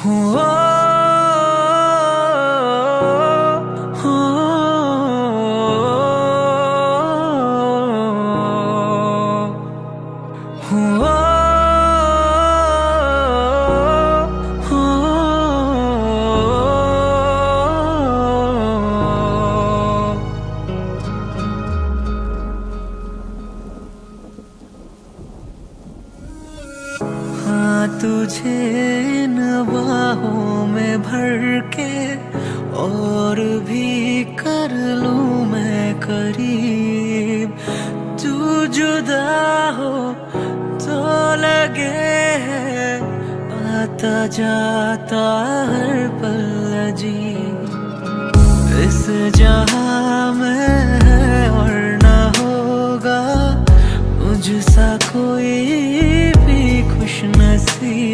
Oh तुझे नवाहों में भर के और भी कर लूँ मैं करीब। तू जुदा हो तो लगे है, आता जाता हर पल अजीब। इस जहाँ में है और ना होगा मुझसा कोई see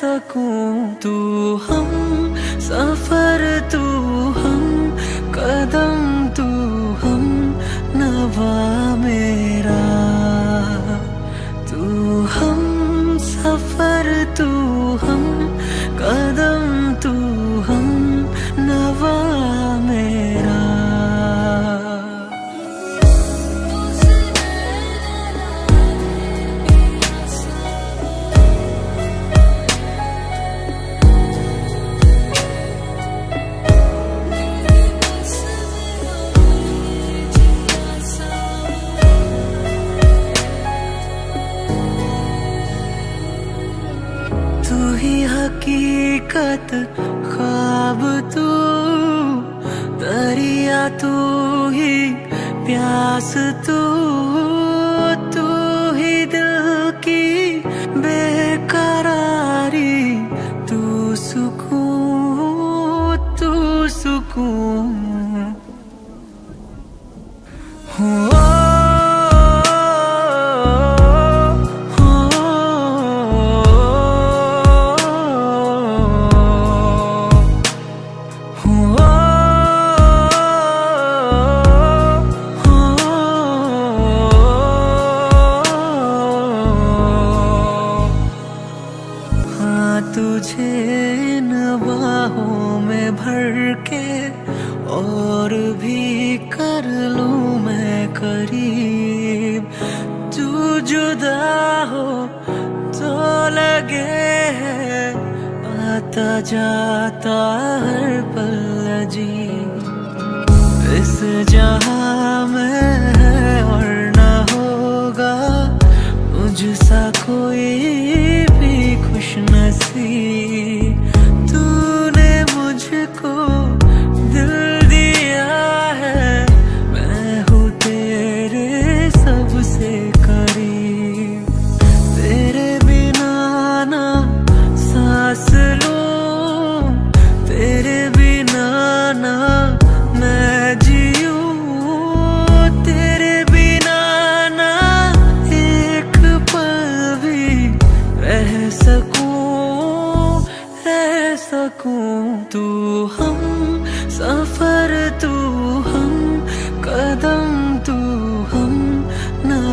सकूँ? तू हम सफ़र तू हम कदम तू हम नवा हकीकत ख्वाब तू, दरिया तू ही, प्यास तू तू ही दिल की बेकरारी। तू सुकून तू सुकून। और भी कर लू मैं करीब। तू जुदा हो तो लगे है, आता जाता हर पल जी इस जहाँ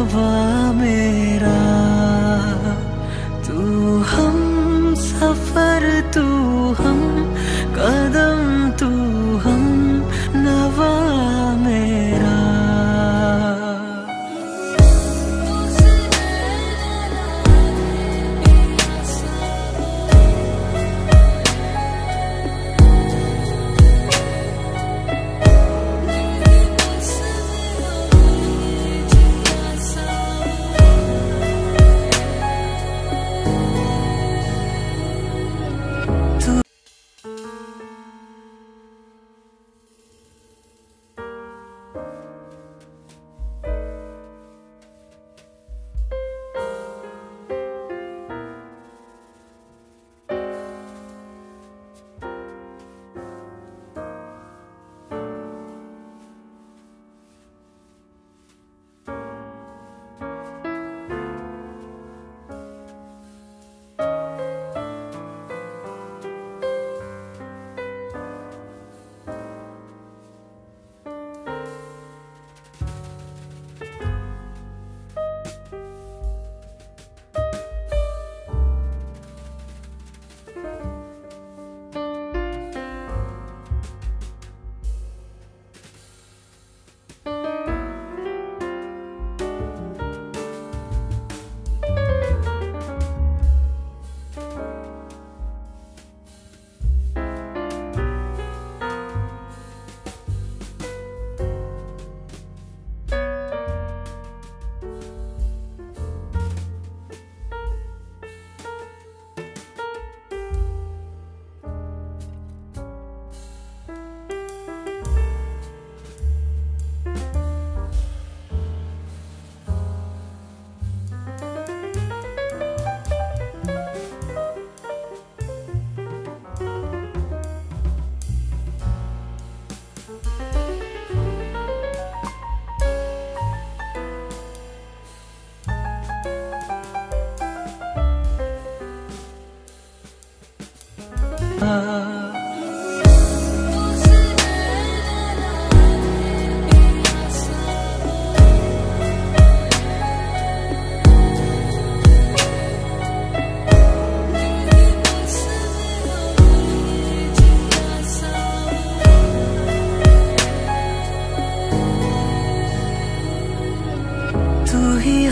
नवा मेरा तू हम सफ़र तू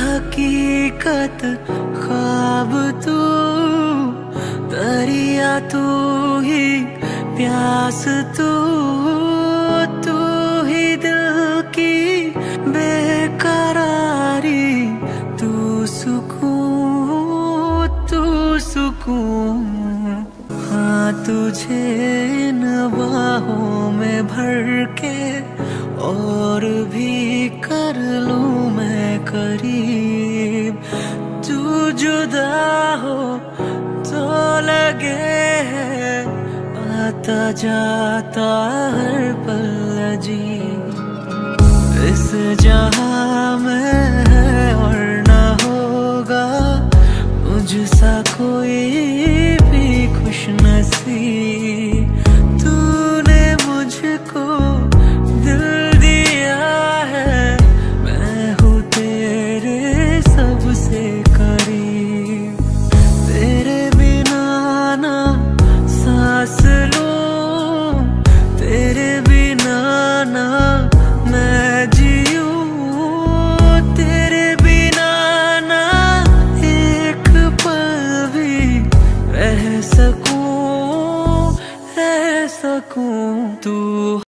हकीकत ख्वाब तू दरिया तू ही प्यास तू तू ही दिल की बेकरारी। तू सुकून तू सुकून। हाँ तुझे इन बाहों में भर के और भी कर लूँ मैं करीब। तू जुदा हो तो लगे आता जाता हर पल जी इस जहाँ में है और ना होगा मुझसा कोई